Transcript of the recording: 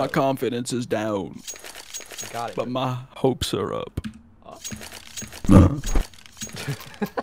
My confidence is down. Got it. But my hopes are up. Uh. Uh-huh.